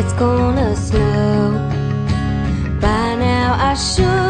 it's gonna snow. By now I should.